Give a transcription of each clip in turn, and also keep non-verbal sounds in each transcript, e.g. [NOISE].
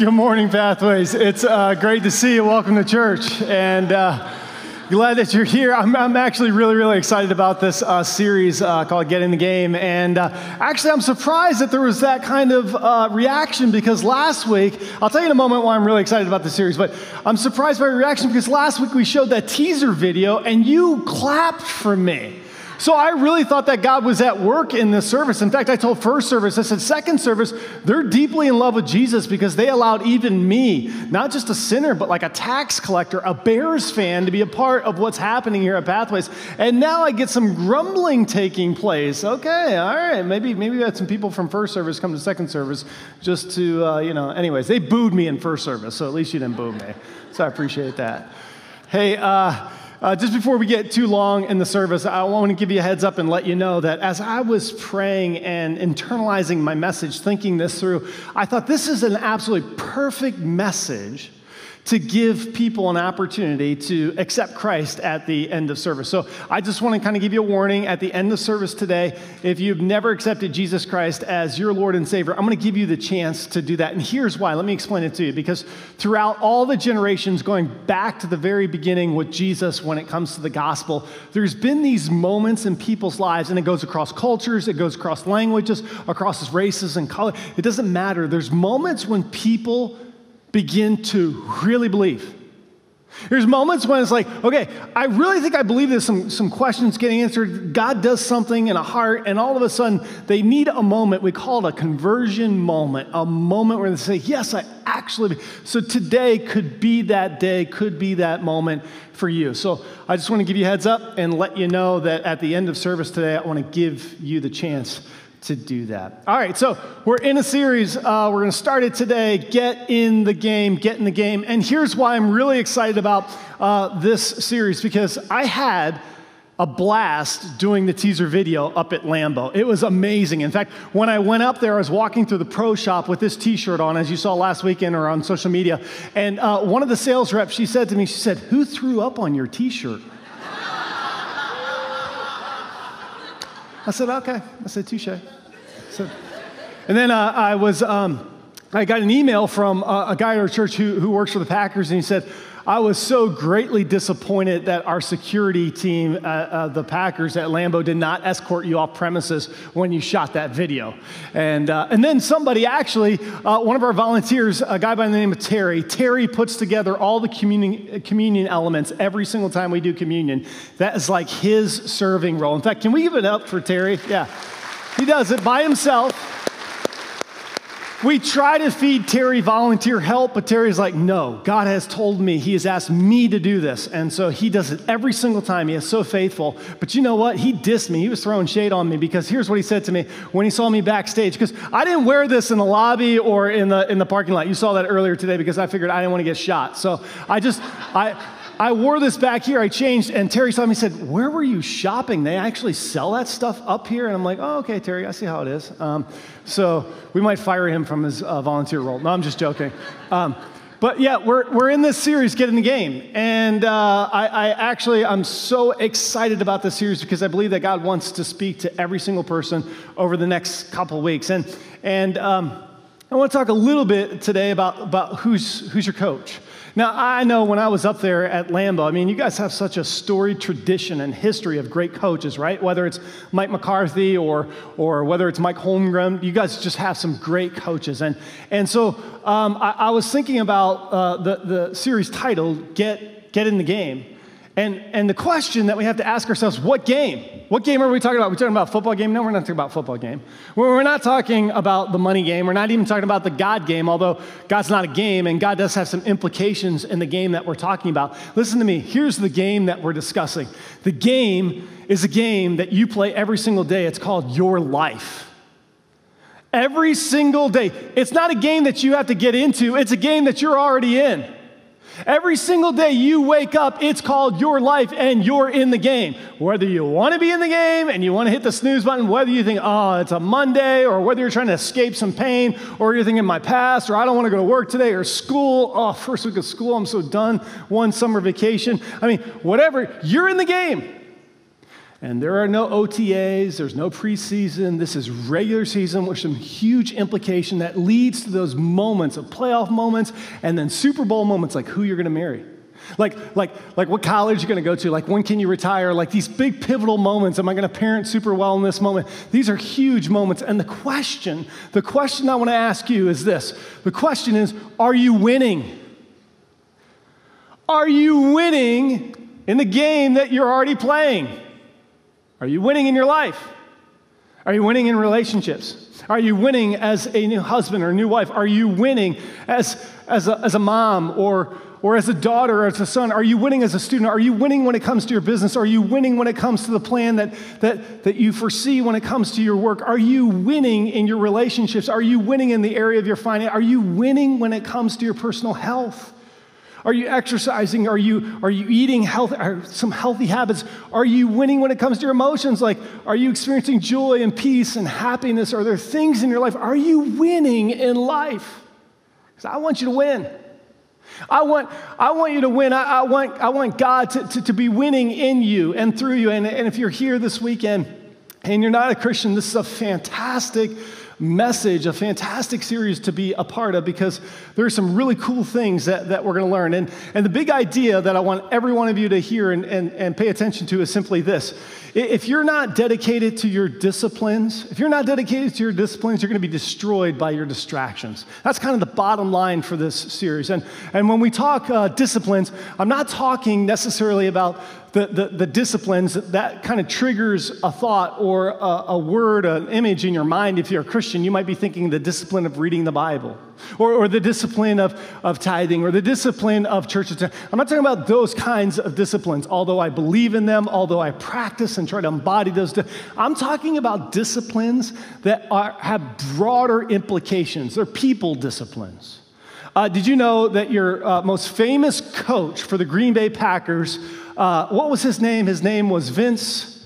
Good morning, Pathways. It's uh, great to see you. Welcome to church. And uh, glad that you're here. I'm, I'm, actually really, really excited about this uh, series uh, called Get in the Game. And uh, actually, I'm surprised that there was that kind of uh, reaction because last week, I'll tell you in a moment why I'm really excited about the series, but I'm surprised by the reaction because last week we showed that teaser video and you clapped for me. So I really thought that God was at work in this service. In fact, I told first service, I said, second service, they're deeply in love with Jesus because they allowed even me, not just a sinner, but like a tax collector, a Bears fan, to be a part of what's happening here at Pathways. And now I get some grumbling taking place. Okay, all right, maybe maybe we had some people from first service come to second service just to, uh, you know, anyways, they booed me in first service, so at least you didn't boo me. So I appreciate that. Hey, uh, uh, just before we get too long in the service, I want to give you a heads up and let you know that as I was praying and internalizing my message, thinking this through, I thought this is an absolutely perfect message to give people an opportunity to accept Christ at the end of service. So I just want to kind of give you a warning at the end of service today. If you've never accepted Jesus Christ as your Lord and Savior, I'm going to give you the chance to do that. And here's why. Let me explain it to you. Because throughout all the generations, going back to the very beginning with Jesus when it comes to the gospel, there's been these moments in people's lives, and it goes across cultures, it goes across languages, across races and color. It doesn't matter. There's moments when people begin to really believe. There's moments when it's like, okay, I really think I believe there's some, some questions getting answered. God does something in a heart, and all of a sudden they need a moment. We call it a conversion moment, a moment where they say, yes, I actually. So today could be that day, could be that moment for you. So I just want to give you heads up and let you know that at the end of service today, I want to give you the chance to do that. All right, so we're in a series. Uh, we're going to start it today. Get in the game, get in the game. And here's why I'm really excited about uh, this series because I had a blast doing the teaser video up at Lambeau. It was amazing. In fact, when I went up there, I was walking through the pro shop with this t shirt on, as you saw last weekend or on social media. And uh, one of the sales reps, she said to me, She said, Who threw up on your t shirt? I said, okay. I said, touche. So, and then uh, I was, um, I got an email from a, a guy at our church who, who works for the Packers, and he said, I was so greatly disappointed that our security team, uh, uh, the Packers at Lambeau, did not escort you off premises when you shot that video. And, uh, and then somebody actually, uh, one of our volunteers, a guy by the name of Terry, Terry puts together all the communion, communion elements every single time we do communion. That is like his serving role. In fact, can we give it up for Terry? Yeah. He does it by himself. We try to feed Terry volunteer help, but Terry's like, no, God has told me, He has asked me to do this. And so he does it every single time. He is so faithful. But you know what? He dissed me. He was throwing shade on me because here's what he said to me when he saw me backstage. Because I didn't wear this in the lobby or in the, in the parking lot. You saw that earlier today because I figured I didn't want to get shot. So I just, I, I wore this back here. I changed, and Terry saw me and said, Where were you shopping? They actually sell that stuff up here? And I'm like, Oh, okay, Terry, I see how it is. Um, so we might fire him from his uh, volunteer role. No, I'm just joking. Um, but yeah, we're, we're in this series, Get in the Game. And uh, I, I, actually, I'm so excited about this series because I believe that God wants to speak to every single person over the next couple weeks. And, and um, I want to talk a little bit today about, about who's, who's your coach. Now, I know when I was up there at Lambeau, I mean, you guys have such a storied tradition and history of great coaches, right? Whether it's Mike McCarthy or, or whether it's Mike Holmgren, you guys just have some great coaches. And, and so um, I, I, was thinking about uh, the, the series title, Get, Get in the Game. And, and the question that we have to ask ourselves what game? What game are we talking about? Are we talking about football game? No, we're not talking about football game. We're not talking about the money game. We're not even talking about the God game, although God's not a game and God does have some implications in the game that we're talking about. Listen to me. Here's the game that we're discussing. The game is a game that you play every single day. It's called Your Life. Every single day. It's not a game that you have to get into, it's a game that you're already in. Every single day you wake up, it's called your life and you're in the game. Whether you want to be in the game and you want to hit the snooze button, whether you think, oh, it's a Monday, or whether you're trying to escape some pain, or you're thinking, my past, or I don't want to go to work today, or school, oh, [LAUGHS] first week of school, I'm so done, one summer vacation. I mean, whatever, you're in the game. And there are no OTAs, there's no preseason. This is regular season with some huge implication that leads to those moments of playoff moments and then Super Bowl moments like who you're going to marry. Like, like, like what college you're going to go to, like when can you retire, like these big pivotal moments. Am I going to parent super well in this moment? These are huge moments. And the question, the question I want to ask you is this the question is, are you winning? Are you winning in the game that you're already playing? Are you winning in your life? Are you winning in relationships? Are you winning as a new husband or new wife? Are you winning as, as, a, as a mom or, or as a daughter or as a son? Are you winning as a student? Are you winning when it comes to your business? Are you winning when it comes to the plan that, that, that you foresee when it comes to your work? Are you winning in your relationships? Are you winning in the area of your finance? Are you winning when it comes to your personal health? Are you exercising? Are you, are you eating health, some healthy habits? Are you winning when it comes to your emotions? Like, are you experiencing joy and peace and happiness? Are there things in your life? Are you winning in life? Because I want you to win. I want, I want you to win. I, I want, I want God to, to, to, be winning in you and through you. And, and if you're here this weekend and you're not a Christian, this is a fantastic message, a fantastic series to be a part of because there are some really cool things that, that we're going to learn. And, and the big idea that I want every one of you to hear and, and, and pay attention to is simply this if you're not dedicated to your disciplines, if you're not dedicated to your disciplines, you're going to be destroyed by your distractions. That's kind of the bottom line for this series. And, and when we talk uh, disciplines, I'm not talking necessarily about the, the, the, disciplines that kind of triggers a thought or a, a, word, an image in your mind. If you're a Christian, you might be thinking the discipline of reading the Bible, or, or the discipline of, of tithing, or the discipline of church attendance. I'm not talking about those kinds of disciplines, although I believe in them, although I practice and try to embody those. I'm talking about disciplines that are, have broader implications. They're people disciplines. Uh, did you know that your uh, most famous coach for the Green Bay Packers uh, what was his name? His name was Vince.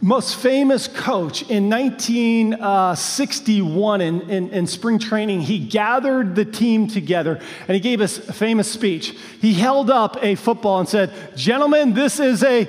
Most famous coach in 1961 in, in, in, spring training, he gathered the team together and he gave us a famous speech. He held up a football and said, Gentlemen, this is a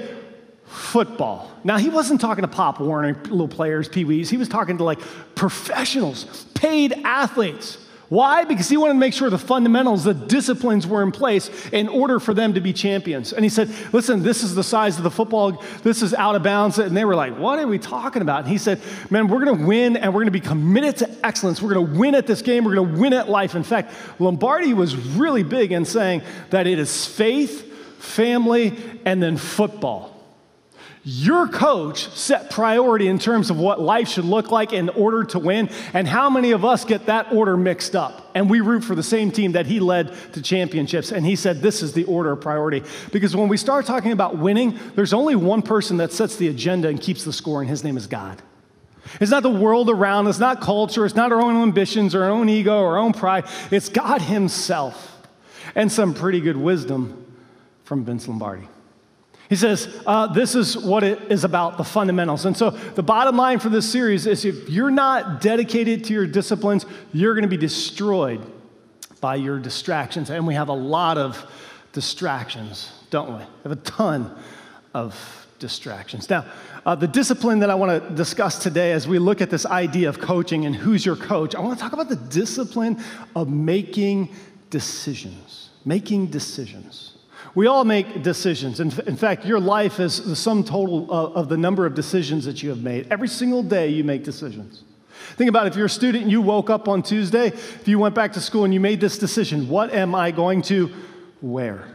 football. Now, he wasn't talking to Pop Warner, little players, Pee Wees. He was talking to like professionals, paid athletes. Why? Because he wanted to make sure the fundamentals, the disciplines were in place in order for them to be champions. And he said, Listen, this is the size of the football, this is out of bounds. And they were like, What are we talking about? And he said, Man, we're going to win and we're going to be committed to excellence. We're going to win at this game, we're going to win at life. In fact, Lombardi was really big in saying that it is faith, family, and then football. Your coach set priority in terms of what life should look like in order to win. And how many of us get that order mixed up? And we root for the same team that he led to championships. And he said, This is the order of priority. Because when we start talking about winning, there's only one person that sets the agenda and keeps the score, and his name is God. It's not the world around, it's not culture, it's not our own ambitions, our own ego, our own pride. It's God Himself and some pretty good wisdom from Vince Lombardi. He says, uh, This is what it is about the fundamentals. And so, the bottom line for this series is if you're not dedicated to your disciplines, you're going to be destroyed by your distractions. And we have a lot of distractions, don't we? We have a ton of distractions. Now, uh, the discipline that I want to discuss today as we look at this idea of coaching and who's your coach, I want to talk about the discipline of making decisions. Making decisions. We all make decisions. In, in fact, your life is the sum total of, of the number of decisions that you have made. Every single day, you make decisions. Think about if you're a student and you woke up on Tuesday, if you went back to school and you made this decision, what am I going to wear?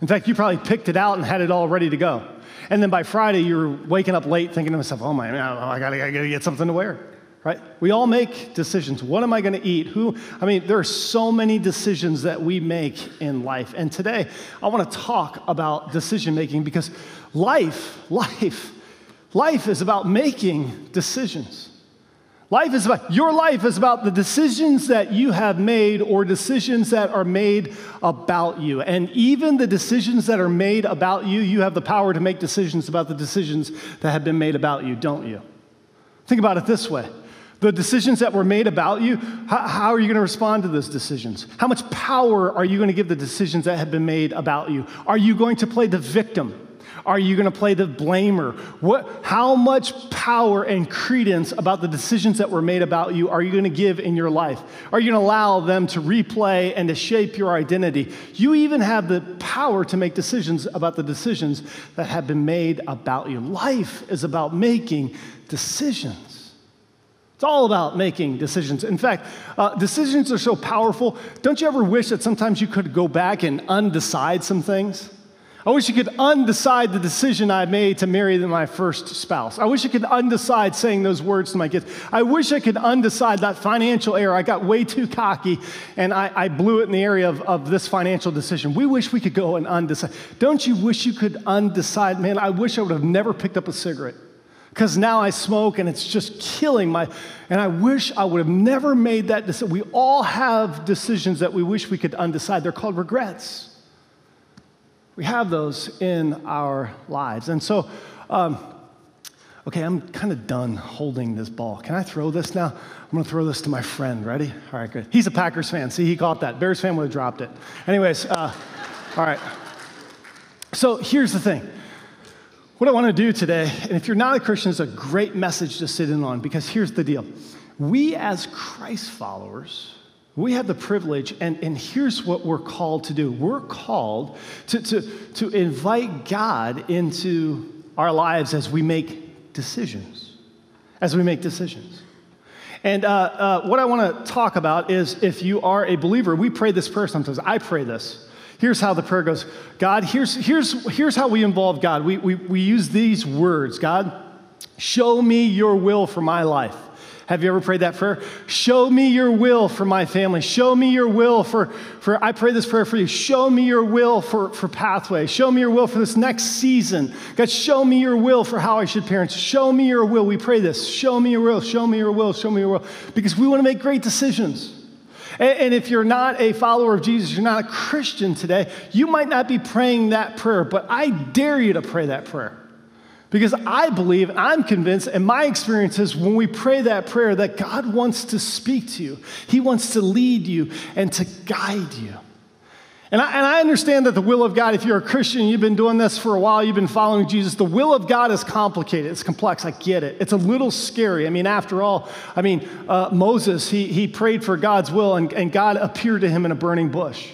In fact, you probably picked it out and had it all ready to go. And then by Friday, you're waking up late thinking to myself, oh my, I gotta, I gotta get something to wear right? We all make decisions. What am I going to eat? Who? I mean, there are so many decisions that we make in life. And today, I want to talk about decision making because life, life, life is about making decisions. Life is about, your life is about the decisions that you have made or decisions that are made about you. And even the decisions that are made about you, you have the power to make decisions about the decisions that have been made about you, don't you? Think about it this way the decisions that were made about you, how, how are you going to respond to those decisions? How much power are you going to give the decisions that have been made about you? Are you going to play the victim? Are you going to play the blamer? What, how much power and credence about the decisions that were made about you are you going to give in your life? Are you going to allow them to replay and to shape your identity? You even have the power to make decisions about the decisions that have been made about you. Life is about making decisions. It's all about making decisions. In fact, uh, decisions are so powerful. Don't you ever wish that sometimes you could go back and undecide some things? I wish you could undecide the decision I made to marry my first spouse. I wish I could undecide saying those words to my kids. I wish I could undecide that financial error. I got way too cocky and I, I blew it in the area of, of this financial decision. We wish we could go and undecide. Don't you wish you could undecide? Man, I wish I would have never picked up a cigarette because now I smoke and it's just killing my. And I wish I would have never made that decision. We all have decisions that we wish we could undecide. They're called regrets. We have those in our lives. And so, um, okay, I'm kind of done holding this ball. Can I throw this now? I'm going to throw this to my friend. Ready? All right, good. He's a Packers fan. See, he caught that. Bears fan would have dropped it. Anyways, uh, all right. So here's the thing. What I want to do today, and if you're not a Christian, it's a great message to sit in on because here's the deal. We, as Christ followers, we have the privilege, and, and here's what we're called to do we're called to, to, to invite God into our lives as we make decisions. As we make decisions. And uh, uh, what I want to talk about is if you are a believer, we pray this prayer sometimes. I pray this. Here's how the prayer goes God, here's, here's, here's how we involve God. We, we, we use these words God, show me your will for my life. Have you ever prayed that prayer? Show me your will for my family. Show me your will for, for I pray this prayer for you. Show me your will for, for pathway. Show me your will for this next season. God, show me your will for how I should parent. Show me your will. We pray this. Show me your will. Show me your will. Show me your will. Because we want to make great decisions. And if you're not a follower of Jesus, you're not a Christian today, you might not be praying that prayer, but I dare you to pray that prayer. Because I believe, I'm convinced, and my experience is when we pray that prayer, that God wants to speak to you. He wants to lead you and to guide you. And I, and I understand that the will of God, if you're a Christian, you've been doing this for a while, you've been following Jesus, the will of God is complicated, it's complex, I get it. It's a little scary. I mean, after all, I mean, uh, Moses, he, he prayed for God's will, and, and God appeared to him in a burning bush.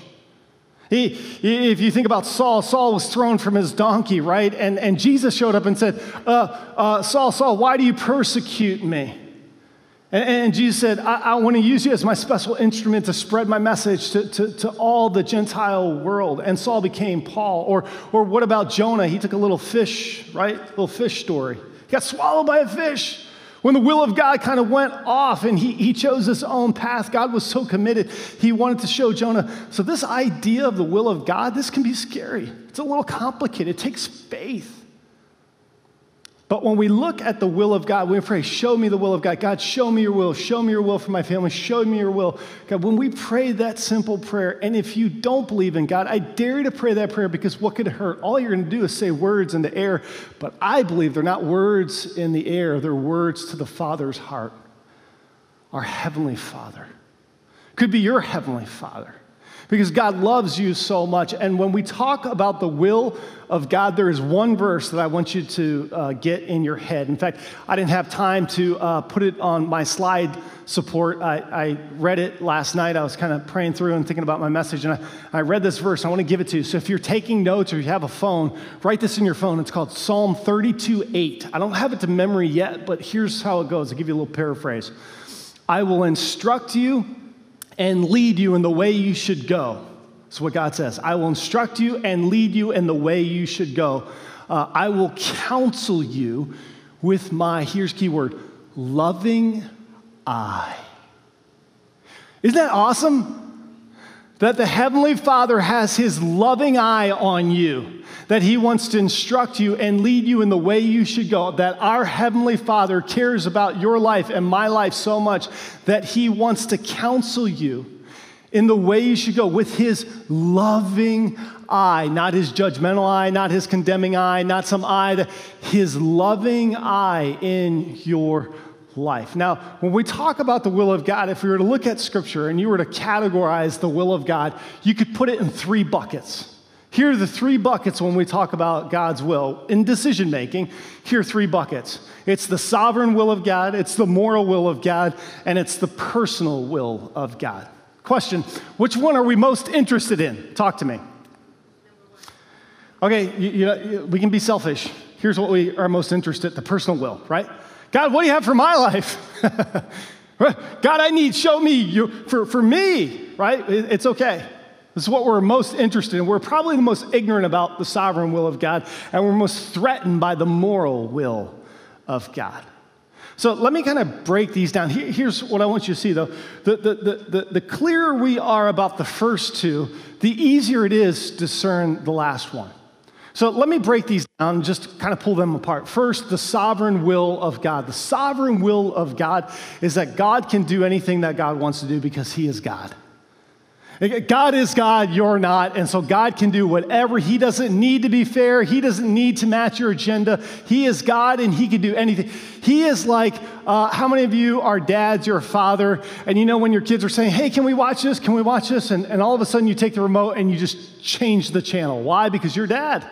He, if you think about Saul, Saul was thrown from his donkey, right? And, and Jesus showed up and said, uh, uh, Saul, Saul, why do you persecute me? And, and Jesus said, I, I want to use you as my special instrument to spread my message to, to, to all the Gentile world. And Saul became Paul. Or, or what about Jonah? He took a little fish, right? Little fish story. He got swallowed by a fish. When the will of God kind of went off and he, he chose his own path, God was so committed, he wanted to show Jonah. So, this idea of the will of God, this can be scary. It's a little complicated, it takes faith. But when we look at the will of God, we pray, show me the will of God. God, show me your will. Show me your will for my family. Show me your will. God, when we pray that simple prayer, and if you don't believe in God, I dare you to pray that prayer because what could hurt? All you're going to do is say words in the air. But I believe they're not words in the air, they're words to the Father's heart. Our Heavenly Father. Could be your Heavenly Father because God loves you so much. And when we talk about the will of God, there is one verse that I want you to uh, get in your head. In fact, I didn't have time to uh, put it on my slide support. I, I, read it last night. I was kind of praying through and thinking about my message, and I, I read this verse. I want to give it to you. So if you're taking notes or you have a phone, write this in your phone. It's called Psalm 32 8. I don't have it to memory yet, but here's how it goes. I'll give you a little paraphrase. I will instruct you and lead you in the way you should go. That's what God says. I will instruct you and lead you in the way you should go. Uh, I will counsel you with my, here's key word, loving eye. Isn't that awesome? That the Heavenly Father has His loving eye on you, that He wants to instruct you and lead you in the way you should go, that our Heavenly Father cares about your life and my life so much that He wants to counsel you in the way you should go with His loving eye, not His judgmental eye, not His condemning eye, not some eye, that His loving eye in your life. Now, when we talk about the will of God, if we were to look at Scripture and you were to categorize the will of God, you could put it in three buckets. Here are the three buckets when we talk about God's will. In decision making, here are three buckets it's the sovereign will of God, it's the moral will of God, and it's the personal will of God. Question Which one are we most interested in? Talk to me. Okay, you, you, we can be selfish. Here's what we are most interested the personal will, right? God, what do you have for my life? [LAUGHS] God, I need, show me you, for, for me, right? It's okay. This is what we're most interested in. We're probably the most ignorant about the sovereign will of God, and we're most threatened by the moral will of God. So let me kind of break these down. Here's what I want you to see, though. The, the, the, the, clearer we are about the first two, the easier it is to discern the last one. So let me break these down, and just kind of pull them apart. First, the sovereign will of God. The sovereign will of God is that God can do anything that God wants to do because He is God. God is God, you're not. And so God can do whatever. He doesn't need to be fair. He doesn't need to match your agenda. He is God and He can do anything. He is like, uh, how many of you are dads, you're a father, and you know when your kids are saying, hey, can we watch this? Can we watch this? And, and all of a sudden you take the remote and you just change the channel. Why? Because you're dad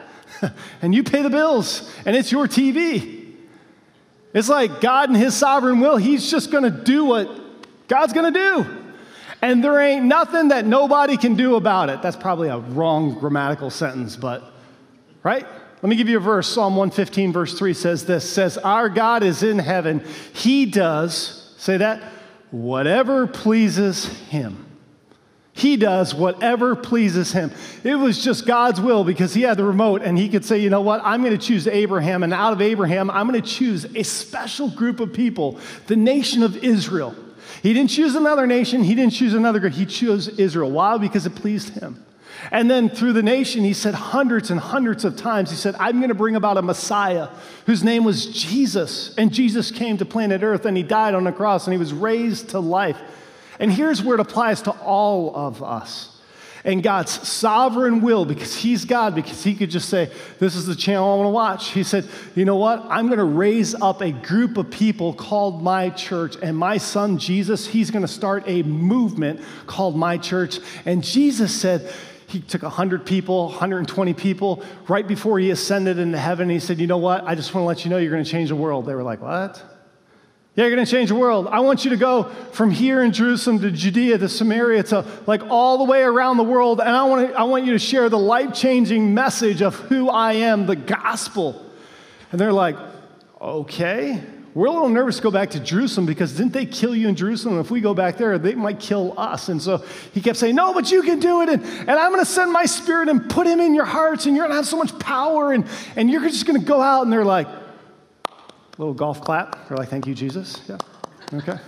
[LAUGHS] and you pay the bills and it's your TV. It's like God and His sovereign will, He's just gonna do what God's gonna do and there ain't nothing that nobody can do about it. That's probably a wrong grammatical sentence, but right? Let me give you a verse. Psalm 115, verse 3 says this says, Our God is in heaven. He does, say that, whatever pleases him. He does whatever pleases him. It was just God's will because he had the remote and he could say, you know what, I'm going to choose Abraham. And out of Abraham, I'm going to choose a special group of people, the nation of Israel. He didn't choose another nation, he didn't choose another group, he chose Israel. Why? Because it pleased him. And then through the nation, he said hundreds and hundreds of times, he said, I'm going to bring about a Messiah whose name was Jesus. And Jesus came to planet Earth and he died on the cross and he was raised to life. And here's where it applies to all of us and God's sovereign will, because He's God, because He could just say, This is the channel I want to watch. He said, You know what? I'm going to raise up a group of people called my church, and my son Jesus, He's going to start a movement called my church. And Jesus said, he took 100 people, 120 people, right before he ascended into heaven. He said, You know what? I just want to let you know you're going to change the world. They were like, What? Yeah, you're going to change the world. I want you to go from here in Jerusalem to Judea to Samaria to like all the way around the world. And I want, to, I want you to share the life changing message of who I am, the gospel. And they're like, okay. We're a little nervous to go back to Jerusalem because didn't they kill you in Jerusalem? If we go back there, they might kill us. And so he kept saying, No, but you can do it. And, and I'm going to send my spirit and put him in your hearts, and you're going to have so much power, and, and you're just going to go out. And they're like, little golf clap. We're like, thank you, Jesus. Yeah. Okay.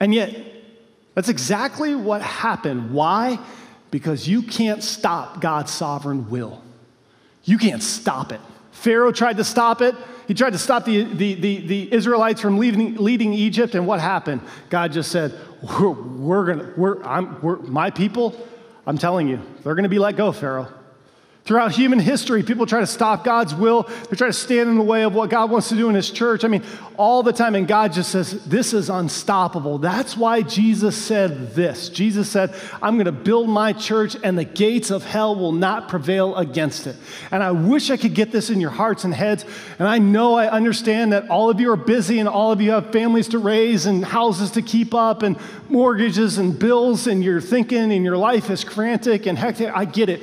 And yet, that's exactly what happened. Why? Because you can't stop God's sovereign will. You can't stop it. Pharaoh tried to stop it. He tried to stop the, the, the, the Israelites from leaving, leading Egypt, and what happened? God just said, We're, we're gonna, we're, I'm, we're, my people, I'm telling you, they're gonna be let go, Pharaoh. Throughout human history, people try to stop God's will. They try to stand in the way of what God wants to do in His church. I mean, all the time. And God just says, This is unstoppable. That's why Jesus said this. Jesus said, I'm going to build my church, and the gates of hell will not prevail against it. And I wish I could get this in your hearts and heads. And I know I understand that all of you are busy, and all of you have families to raise, and houses to keep up, and mortgages and bills, and you're thinking, and your life is frantic and hectic. I get it.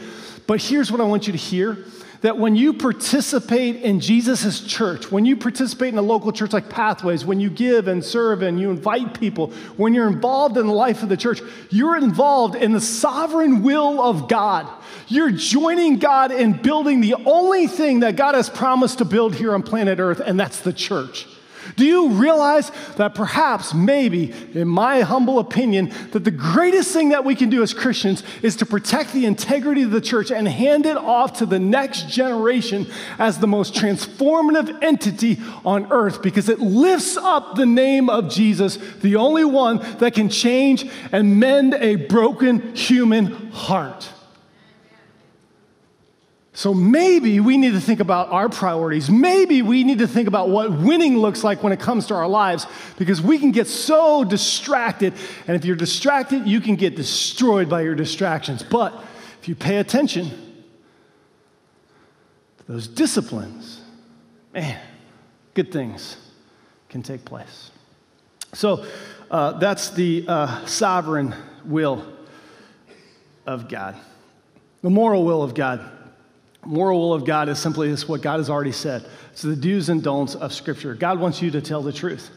But here's what I want you to hear that when you participate in Jesus' church, when you participate in a local church like Pathways, when you give and serve and you invite people, when you're involved in the life of the church, you're involved in the sovereign will of God. You're joining God in building the only thing that God has promised to build here on planet Earth, and that's the church. Do you realize that perhaps, maybe, in my humble opinion, that the greatest thing that we can do as Christians is to protect the integrity of the church and hand it off to the next generation as the most transformative entity on earth because it lifts up the name of Jesus, the only one that can change and mend a broken human heart? So maybe we need to think about our priorities. Maybe we need to think about what winning looks like when it comes to our lives because we can get so distracted. And if you're distracted, you can get destroyed by your distractions. But if you pay attention to those disciplines, man, good things can take place. So uh, that's the uh, sovereign will of God, the moral will of God. Moral will of God is simply this what God has already said. It's the do's and don'ts of Scripture. God wants you to tell the truth.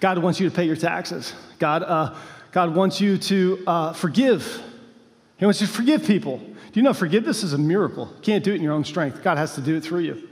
God wants you to pay your taxes. God, uh, God wants you to uh, forgive. He wants you to forgive people. Do you know forgiveness is a miracle? You can't do it in your own strength. God has to do it through you.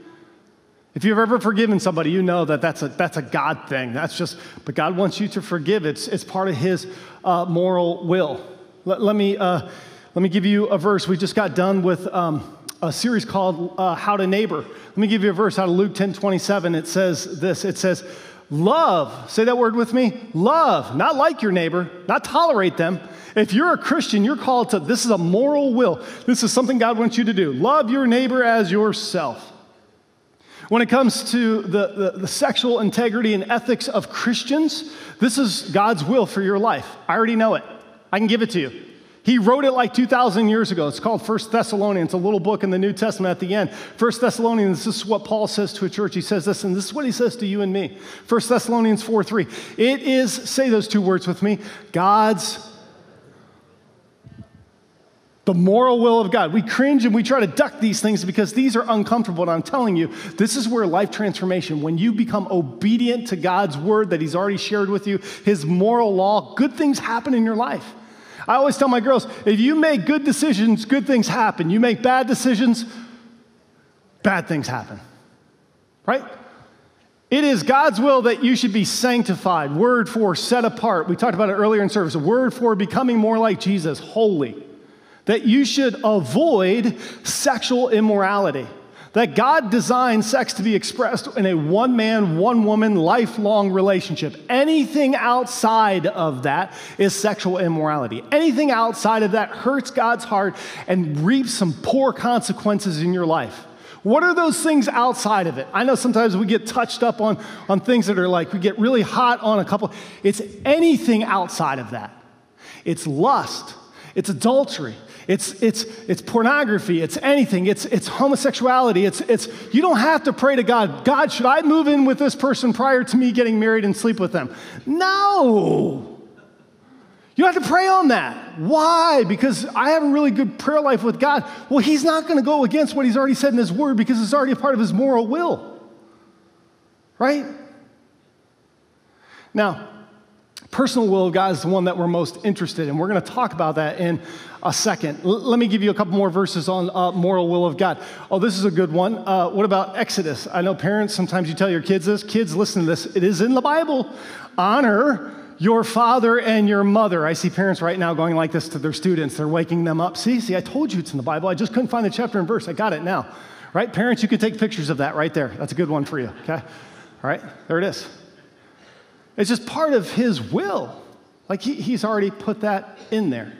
If you've ever forgiven somebody, you know that that's a, that's a God thing. That's just, but God wants you to forgive. It's, it's part of His uh, moral will. Let, let me, uh, let me give you a verse. We just got done with um, a series called uh, How to Neighbor. Let me give you a verse out of Luke 10 27. It says this It says, Love, say that word with me. Love, not like your neighbor, not tolerate them. If you're a Christian, you're called to this is a moral will. This is something God wants you to do. Love your neighbor as yourself. When it comes to the, the, the, sexual integrity and ethics of Christians, this is God's will for your life. I already know it. I can give it to you. He wrote it like 2,000 years ago. It's called First Thessalonians, It's a little book in the New Testament at the end. First Thessalonians, this is what Paul says to a church. He says this, and this is what he says to you and me. First Thessalonians 4 3. It is, say those two words with me, God's the moral will of God. We cringe and we try to duck these things because these are uncomfortable. And I'm telling you, this is where life transformation, when you become obedient to God's word that He's already shared with you, His moral law, good things happen in your life. I always tell my girls if you make good decisions, good things happen. You make bad decisions, bad things happen. Right? It is God's will that you should be sanctified, word for set apart. We talked about it earlier in service. Word for becoming more like Jesus, holy that you should avoid sexual immorality. That God designed sex to be expressed in a one man, one woman, lifelong relationship. Anything outside of that is sexual immorality. Anything outside of that hurts God's heart and reaps some poor consequences in your life. What are those things outside of it? I know sometimes we get touched up on, on things that are like, we get really hot on a couple. It's anything outside of that. It's lust, it's adultery, it's, it's, it's pornography, it's anything, it's, it's homosexuality, it's, it's, you don't have to pray to God, God, should I move in with this person prior to me getting married and sleep with them? No. You have to pray on that. Why? Because I have a really good prayer life with God. Well, He's not going to go against what He's already said in His Word because it's already a part of His moral will. Right? Now, personal will of God is the one that we're most interested in. We're going to talk about that in a second. L- let me give you a couple more verses on uh, moral will of God. Oh, this is a good one. Uh, what about Exodus? I know parents, sometimes you tell your kids this. Kids, listen to this. It is in the Bible. Honor your father and your mother. I see parents right now going like this to their students. They're waking them up. See, see, I told you it's in the Bible. I just couldn't find the chapter and verse. I got it now. Right? Parents, you can take pictures of that right there. That's a good one for you. Okay? All right? There it is. It's just part of his will. Like he, he's already put that in there.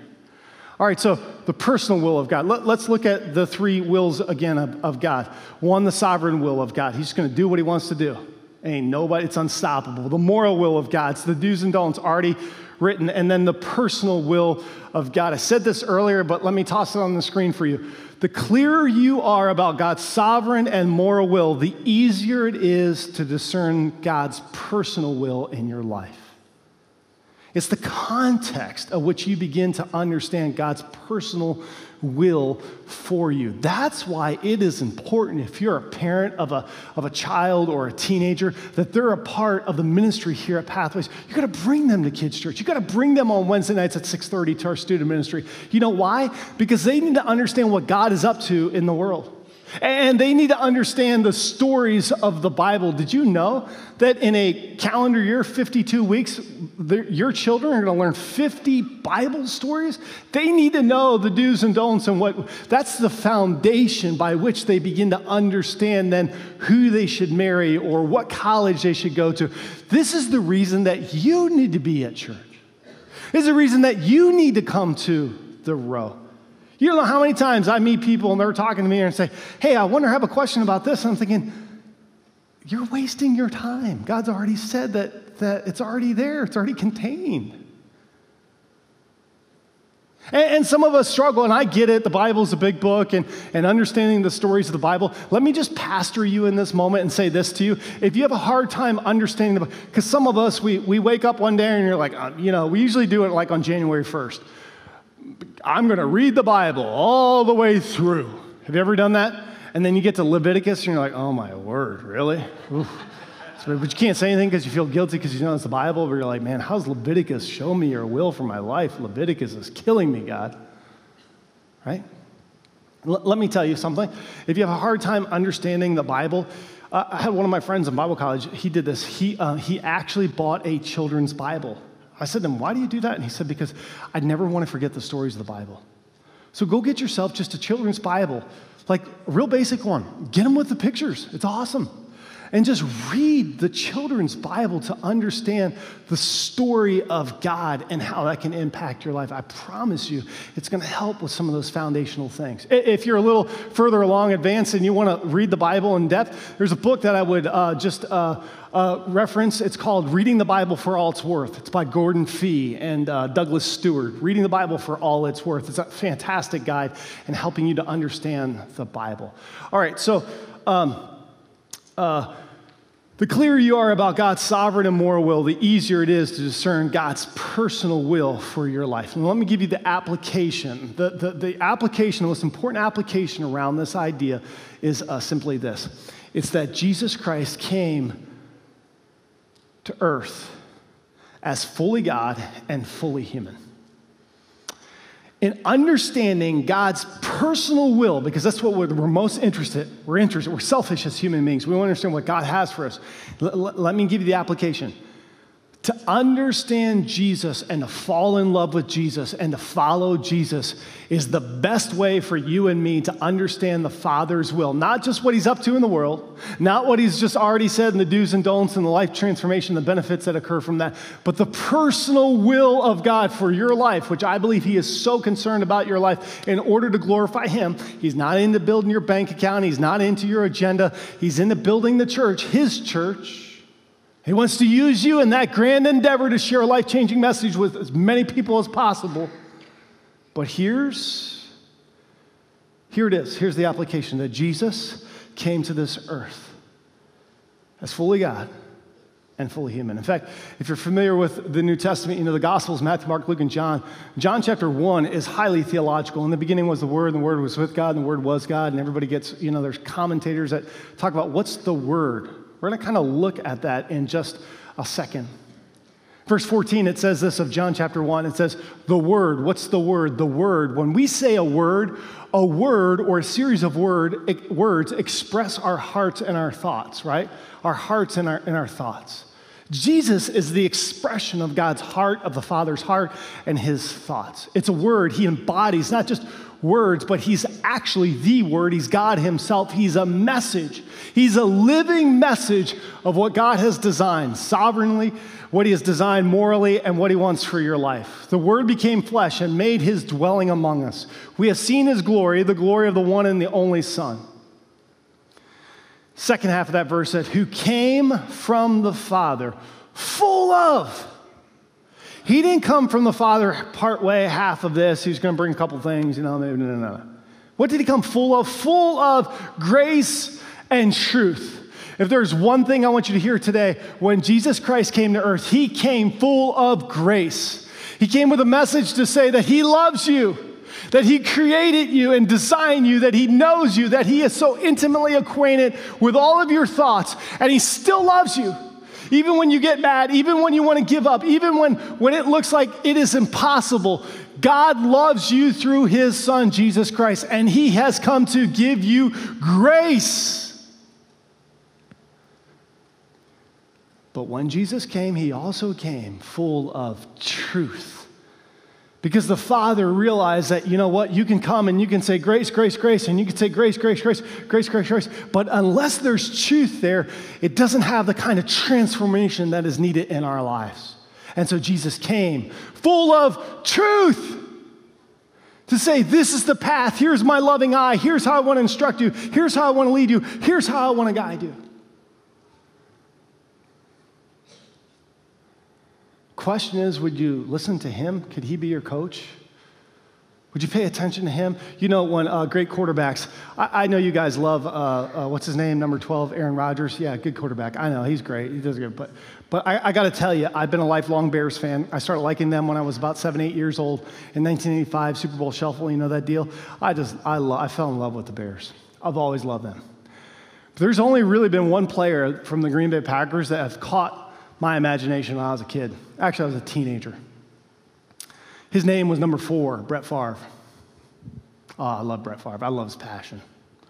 All right, so the personal will of God. Let, us look at the three wills again of, of God. One, the sovereign will of God. He's going to do what he wants to do. Ain't nobody, it's unstoppable. The moral will of God. It's the do's and don'ts already written. And then the personal will of God. I said this earlier, but let me toss it on the screen for you. The clearer you are about God's sovereign and moral will, the easier it is to discern God's personal will in your life. It's the context of which you begin to understand God's personal will for you. That's why it is important if you're a parent of a, of a child or a teenager that they're a part of the ministry here at Pathways. You got to bring them to Kids Church. You got to bring them on Wednesday nights at 6:30 to our student ministry. You know why? Because they need to understand what God is up to in the world. And they need to understand the stories of the Bible. Did you know that in a calendar year, 52 weeks, your children are going to learn 50 Bible stories? They need to know the do's and don'ts and what that's the foundation by which they begin to understand then who they should marry or what college they should go to. This is the reason that you need to be at church. This is the reason that you need to come to the row. You don't know how many times I meet people and they're talking to me and say, Hey, I wonder, I have a question about this. And I'm thinking, You're wasting your time. God's already said that, that it's already there, it's already contained. And, some of us struggle, and I get it. The Bible's a big book, and, and understanding the stories of the Bible. Let me just pastor you in this moment and say this to you. If you have a hard time understanding the because some of us, we, we wake up one day and you're like, uh, you know, we usually do it like on January 1st. I'm going to read the Bible all the way through. Have you ever done that? And then you get to Leviticus and you're like, oh my word, really? But you can't say anything because you feel guilty because you know it's the Bible, but you're like, man, how's Leviticus? Show me your will for my life. Leviticus is killing me, God. Right? L- let me tell you something. If you have a hard time understanding the Bible, uh, I had one of my friends in Bible college, he did this. He, uh, he actually bought a children's Bible. I said to him, Why do you do that? And he said, Because I never want to forget the stories of the Bible. So go get yourself just a children's Bible, like a real basic one. Get them with the pictures. It's awesome and just read the children's Bible to understand the story of God and how that can impact your life. I promise you, it's going to help with some of those foundational things. If you're a little further along advanced and you want to read the Bible in depth, there's a book that I would uh, just uh, uh, reference. It's called Reading the Bible for All It's Worth. It's by Gordon Fee and uh, Douglas Stuart. Reading the Bible for All It's Worth. It's a fantastic guide in helping you to understand the Bible. All right, so. Um, uh, the clearer you are about God's sovereign and moral will, the easier it is to discern God's personal will for your life. And let me give you the application. The, the, the application, the most important application around this idea is uh, simply this it's that Jesus Christ came to earth as fully God and fully human in understanding God's personal will, because that's what we're, we're, most interested. We're interested. We're selfish as human beings. We want to understand what God has for us. L- let me give you the application to understand Jesus and to fall in love with Jesus and to follow Jesus is the best way for you and me to understand the Father's will. Not just what He's up to in the world, not what He's just already said in the do's and don'ts and the life transformation, the benefits that occur from that, but the personal will of God for your life, which I believe He is so concerned about your life in order to glorify Him. He's not into building your bank account, He's not into your agenda, He's into building the church, His church he wants to use you in that grand endeavor to share a life changing message with as many people as possible. But here's here it is. Here's the application that Jesus came to this earth as fully God and fully human. In fact, if you're familiar with the New Testament, you know the Gospels, Matthew, Mark, Luke, and John. John chapter 1 is highly theological. In the beginning was the Word, and the Word was with God, and the Word was God. And everybody gets, you know, there's commentators that talk about what's the Word? We're going to kind of look at that in just a second. Verse 14, it says this of John chapter 1. It says, The Word. What's the Word? The Word. When we say a word, a word or a series of word, words express our hearts and our thoughts, right? Our hearts and our, and our thoughts. Jesus is the expression of God's heart, of the Father's heart, and his thoughts. It's a word he embodies, not just words, but he's actually the word. He's God himself. He's a message. He's a living message of what God has designed sovereignly, what he has designed morally, and what he wants for your life. The word became flesh and made his dwelling among us. We have seen his glory, the glory of the one and the only Son. Second half of that verse said, Who came from the Father, full of he didn't come from the Father part way, half of this. He's going to bring a couple things, you know, maybe, no, no, no. What did he come full of? Full of grace and truth. If there's one thing I want you to hear today, when Jesus Christ came to earth, he came full of grace. He came with a message to say that he loves you, that he created you and designed you, that he knows you, that he is so intimately acquainted with all of your thoughts, and he still loves you. Even when you get mad, even when you want to give up, even when, when it looks like it is impossible, God loves you through his son, Jesus Christ, and he has come to give you grace. But when Jesus came, he also came full of truth. Because the Father realized that, you know what, you can come and you can say grace, grace, grace, and you can say grace, grace, grace, grace, grace, grace. But unless there's truth there, it doesn't have the kind of transformation that is needed in our lives. And so Jesus came full of truth to say, This is the path. Here's my loving eye. Here's how I want to instruct you. Here's how I want to lead you. Here's how I want to guide you. Question is, would you listen to him? Could he be your coach? Would you pay attention to him? You know, when uh, great quarterbacks, I, I, know you guys love, uh, uh, what's his name, number 12, Aaron Rodgers. Yeah, good quarterback. I know, he's great. He does good. But, but I, I got to tell you, I've been a lifelong Bears fan. I started liking them when I was about seven, eight years old in 1985, Super Bowl Shuffle, you know that deal? I just, I, lo- I fell in love with the Bears. I've always loved them. But there's only really been one player from the Green Bay Packers that has caught my imagination when I was a kid. Actually, I was a teenager. His name was number four, Brett Favre. Oh, I love Brett Favre. I love his passion.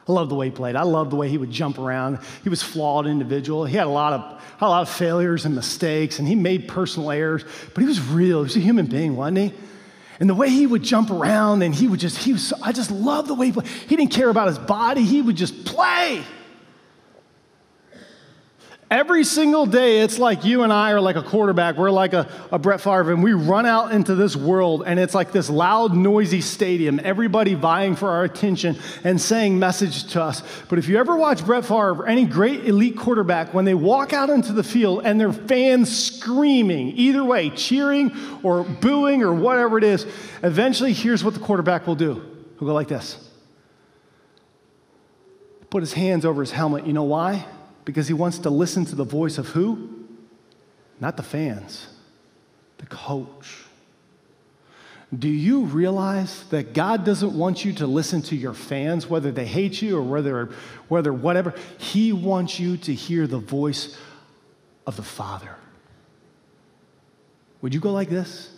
I love the way he played. I love the way he would jump around. He was flawed individual. He had a lot of a lot of failures and mistakes, and he made personal errors. But he was real. He was a human being, wasn't he? And the way he would jump around, and he would just he was. I just love the way he played. He didn't care about his body. He would just play. Every single day, it's like you and I are like a quarterback. We're like a, a Brett Favre, and we run out into this world, and it's like this loud, noisy stadium, everybody vying for our attention and saying message to us. But if you ever watch Brett Favre or any great elite quarterback, when they walk out into the field and their fans screaming, either way, cheering or booing or whatever it is, eventually, here's what the quarterback will do he'll go like this put his hands over his helmet. You know why? Because he wants to listen to the voice of who? Not the fans, the coach. Do you realize that God doesn't want you to listen to your fans, whether they hate you or whether, whether whatever? He wants you to hear the voice of the Father. Would you go like this?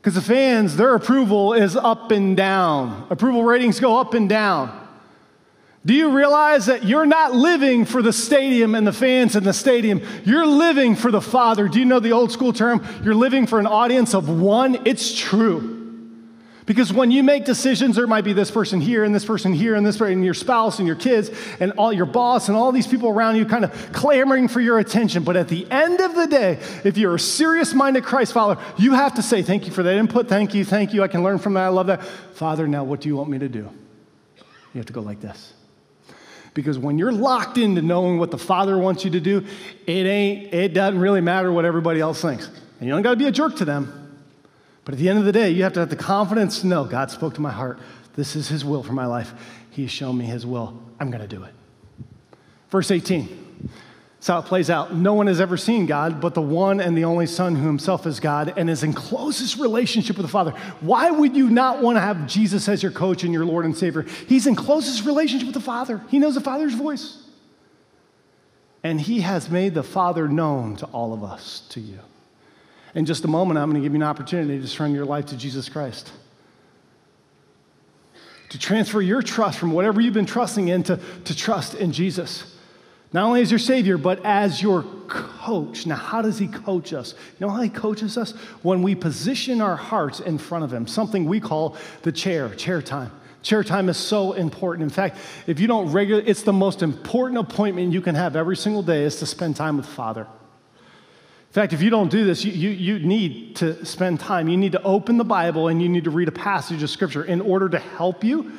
Because the fans, their approval is up and down. Approval ratings go up and down. Do you realize that you're not living for the stadium and the fans in the stadium? You're living for the Father. Do you know the old school term? You're living for an audience of one. It's true. Because when you make decisions, there might be this person here and this person here and this person, and your spouse and your kids and all your boss and all these people around you kind of clamoring for your attention. But at the end of the day, if you're a serious minded Christ follower, you have to say, Thank you for that input. Thank you. Thank you. I can learn from that. I love that. Father, now what do you want me to do? You have to go like this. Because when you're locked into knowing what the Father wants you to do, it ain't, it doesn't really matter what everybody else thinks. And you don't got to be a jerk to them. But at the end of the day, you have to have the confidence to know God spoke to my heart. This is His will for my life. He's shown me His will. I'm going to do it. Verse 18. That's how it plays out. No one has ever seen God but the one and the only Son who himself is God and is in closest relationship with the Father. Why would you not want to have Jesus as your coach and your Lord and Savior? He's in closest relationship with the Father. He knows the Father's voice. And he has made the Father known to all of us, to you. In just a moment, I'm going to give you an opportunity to surrender your life to Jesus Christ. To transfer your trust from whatever you've been trusting in to, to trust in Jesus. Not only as your Savior, but as your coach. Now, how does He coach us? You know how He coaches us? When we position our hearts in front of Him, something we call the chair, chair time. Chair time is so important. In fact, if you don't regularly, it's the most important appointment you can have every single day is to spend time with Father. In fact, if you don't do this, you, you, you need to spend time. You need to open the Bible and you need to read a passage of Scripture in order to help you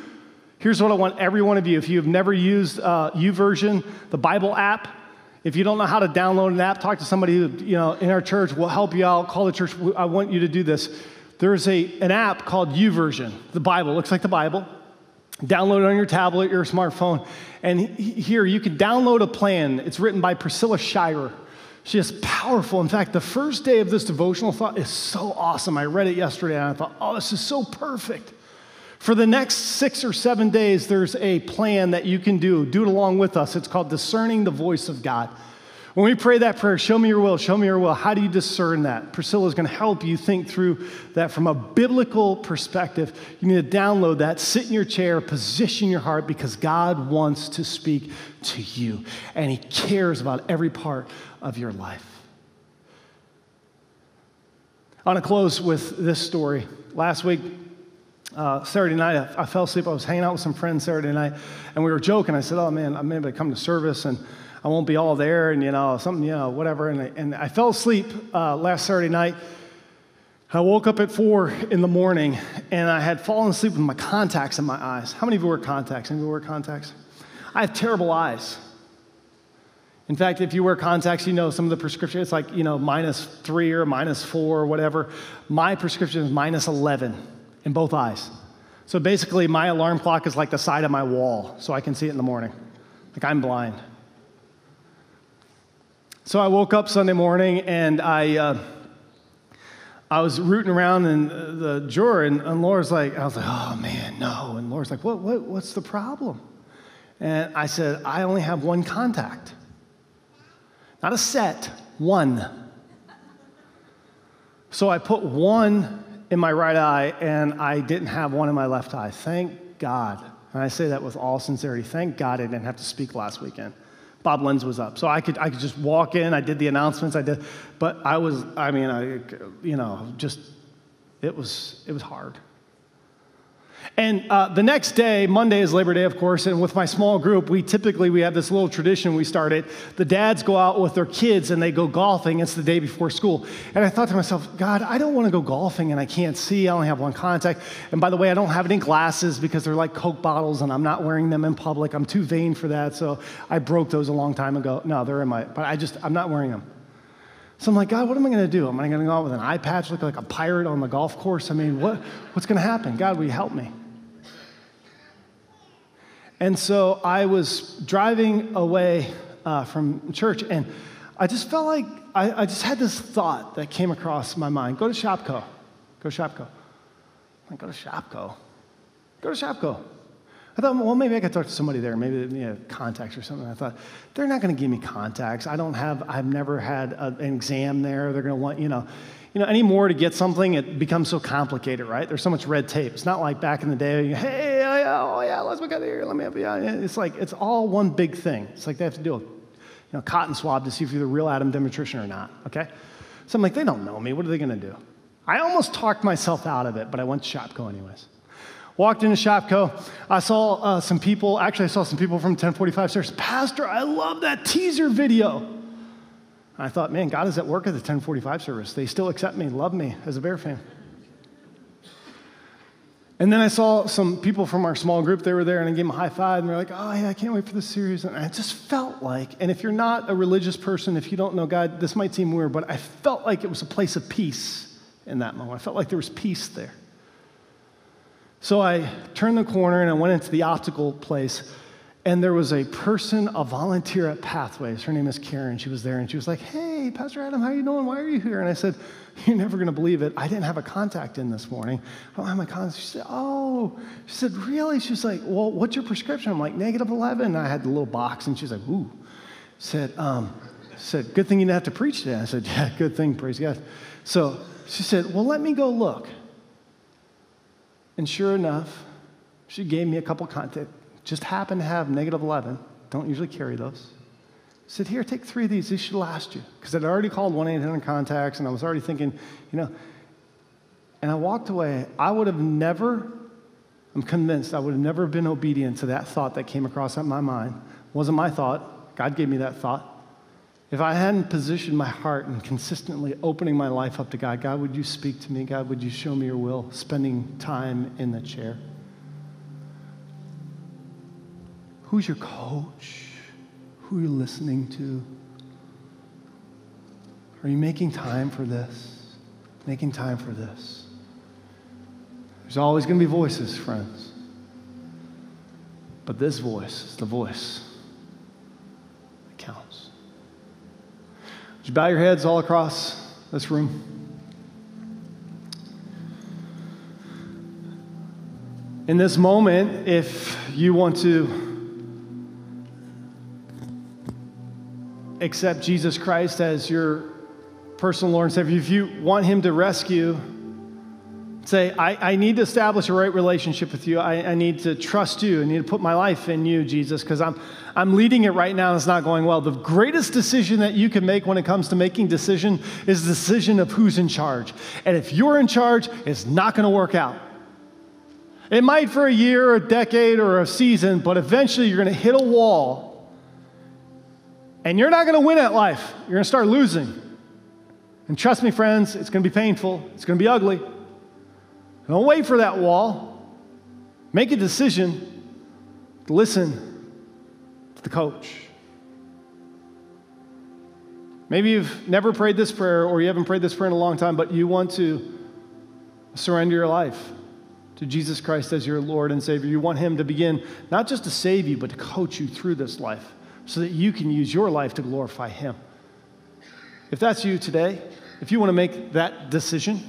Here's what I want every one of you. If you've never used uh, YouVersion, the Bible app, if you don't know how to download an app, talk to somebody who, you know, in our church. We'll help you out. Call the church. I want you to do this. There's a, an app called YouVersion. The Bible looks like the Bible. Download it on your tablet, your smartphone. And here, you can download a plan. It's written by Priscilla Shirer. She is powerful. In fact, the first day of this devotional thought is so awesome. I read it yesterday and I thought, oh, this is so perfect. For the next six or seven days, there's a plan that you can do. Do it along with us. It's called discerning the voice of God. When we pray that prayer, show me your will, show me your will, how do you discern that? Priscilla is going to help you think through that from a biblical perspective. You need to download that, sit in your chair, position your heart because God wants to speak to you and He cares about every part of your life. I want to close with this story. Last week, uh, Saturday night, I, I, fell asleep. I was hanging out with some friends Saturday night, and we were joking. I said, "Oh man, I'm maybe come to service, and I won't be all there, and you know, something, you know, whatever." And I, and I fell asleep uh, last Saturday night. I woke up at four in the morning, and I had fallen asleep with my contacts in my eyes. How many of you wear contacts? Any of you wear contacts? I have terrible eyes. In fact, if you wear contacts, you know some of the prescription, it's like, you know, minus three or minus four or whatever. My prescription is minus 11 in both eyes. So basically, my alarm clock is like the side of my wall, so I can see it in the morning. Like I'm blind. So I woke up Sunday morning and I, uh, I was rooting around in the drawer, and, and Laura's like, I was like, oh man, no. And Laura's like, what, what, what's the problem? And I said, I only have one contact. Not a set, one. So I put one in my right eye, and I didn't have one in my left eye. Thank God. And I say that with all sincerity. Thank God I didn't have to speak last weekend. Bob Lenz was up. So I could, I could just walk in. I did the announcements. I did, but I was, I mean, I, you know, just, it was, it was hard. And uh, the next day, Monday is Labor Day, of course, and with my small group, we typically we have this little tradition we started. The dads go out with their kids and they go golfing. It's the day before school. And I thought to myself, God, I don't want to go golfing and I can't see. I only have one contact. And by the way, I don't have any glasses because they're like Coke bottles and I'm not wearing them in public. I'm too vain for that. So I broke those a long time ago. No, they're in my, but I just, I'm not wearing them. So I'm like, God, what am I going to do? Am I going to go out with an eye patch, look like a pirate on the golf course? I mean, what, what's going to happen? God, will you help me? And so I was driving away uh, from church, and I just felt like I, I, just had this thought that came across my mind go to Shopko. Go to Shopko. I'm like, go to Shopko. Go to Shopko. I thought, well, maybe I could talk to somebody there, maybe you know, contacts or something. I thought, they're not going to give me contacts. I don't have, I've never had a, an exam there. They're going to want, you know, you know, anymore to get something, it becomes so complicated, right? There's so much red tape. It's not like back in the day, hey, yeah, oh yeah let's look at here, let me have you. out. It's like, it's all one big thing. It's like they have to do a you know, cotton swab to see if you're the real Adam Demetrician or not, okay? So I'm like, they don't know me. What are they going to do? I almost talked myself out of it, but I went to Shopko anyways. Walked into Shopko. I saw uh, some people, actually, I saw some people from 1045 Service. Pastor, I love that teaser video. I thought, man, God is at work at the 1045 service. They still accept me, love me as a Bear fan. And then I saw some people from our small group, they were there, and I gave them a high five, and they're like, oh, yeah, I can't wait for the series. And I just felt like, and if you're not a religious person, if you don't know God, this might seem weird, but I felt like it was a place of peace in that moment. I felt like there was peace there. So I turned the corner and I went into the optical place, and there was a person, a volunteer at Pathways. Her name is Karen. She was there, and she was like, "Hey, Pastor Adam, how are you doing? Why are you here?" And I said, "You're never going to believe it. I didn't have a contact in this morning. I don't my contact." She said, "Oh." She said, "Really?" She's like, "Well, what's your prescription?" I'm like, "Negative 11." And I had the little box, and she's like, "Ooh." Said, um, "Said, good thing you didn't have to preach today." I said, "Yeah, good thing. Praise God." So she said, "Well, let me go look." And sure enough, she gave me a couple contacts just happen to have negative 11, don't usually carry those. said, Here, take three of these. These should last you. Because I'd already called 1 800 contacts and I was already thinking, you know. And I walked away. I would have never, I'm convinced, I would have never been obedient to that thought that came across my mind. It wasn't my thought. God gave me that thought. If I hadn't positioned my heart and consistently opening my life up to God, God, would you speak to me? God, would you show me your will? Spending time in the chair. Who's your coach? Who are you listening to? Are you making time for this? Making time for this. There's always going to be voices, friends. But this voice is the voice that counts. Would you bow your heads all across this room? In this moment, if you want to accept Jesus Christ as your personal Lord and Savior, if you want Him to rescue, say, I, I need to establish a right relationship with you. I, I need to trust you. I need to put my life in you, Jesus, because I'm, I'm leading it right now and it's not going well. The greatest decision that you can make when it comes to making decision is the decision of who's in charge. And if you're in charge, it's not going to work out. It might for a year, a decade, or a season, but eventually you're going to hit a wall and you're not going to win at life. You're going to start losing. And trust me, friends, it's going to be painful. It's going to be ugly. Don't wait for that wall. Make a decision to listen to the coach. Maybe you've never prayed this prayer or you haven't prayed this prayer in a long time, but you want to surrender your life. to Jesus Christ as your Lord and Savior. You want Him to begin not just to save you, but to coach you through this life so that you can use your life to glorify Him. If that's you today, if you want to make that decision,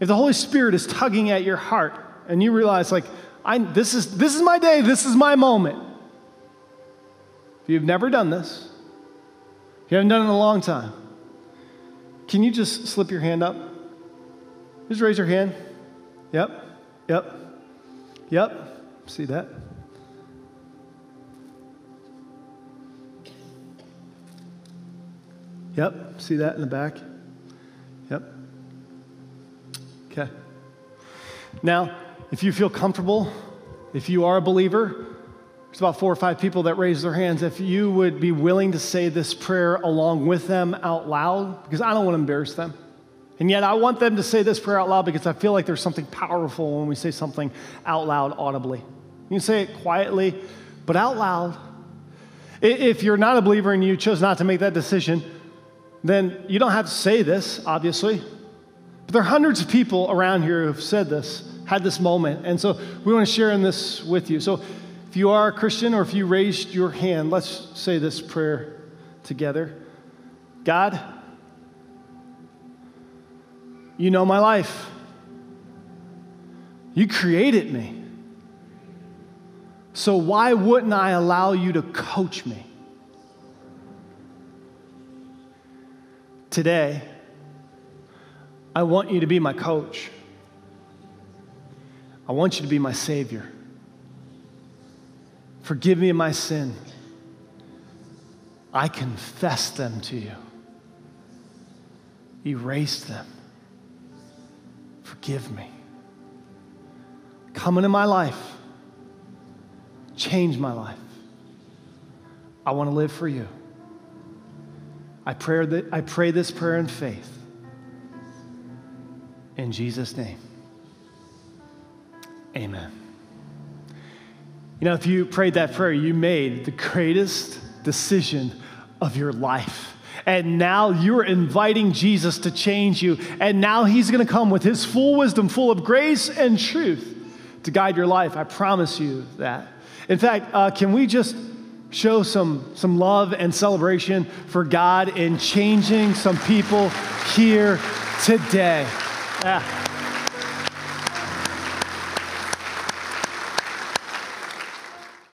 if the Holy Spirit is tugging at your heart and you realize, like, I, this, is, this is my day, this is my moment. If you've never done this, if you haven't done it in a long time, can you just slip your hand up? Just raise your hand. Yep, yep, yep. See that? Yep, see that in the back? Yep. Okay. Now, if you feel comfortable, if you are a believer, there's about four or five people that raise their hands. If you would be willing to say this prayer along with them out loud, because I don't want to embarrass them. And yet, I want them to say this prayer out loud because I feel like there's something powerful when we say something out loud audibly. You can say it quietly, but out loud. If you're not a believer and you chose not to make that decision, then you don't have to say this, obviously. But there are hundreds of people around here who have said this, had this moment. And so we want to share in this with you. So if you are a Christian or if you raised your hand, let's say this prayer together God, you know my life. You created me. So why wouldn't I allow you to coach me? Today, I want you to be my coach. I want you to be my Savior. Forgive me my sin. I confess them to you. Erase them. Forgive me. Come into my life. Change my life. I want to live for you. I pray, that, I pray this prayer in faith. In Jesus' name, amen. You know, if you prayed that prayer, you made the greatest decision of your life. And now you're inviting Jesus to change you. And now he's going to come with his full wisdom, full of grace and truth to guide your life. I promise you that. In fact, uh, can we just show some, some love and celebration for God in changing some people here today? Yeah.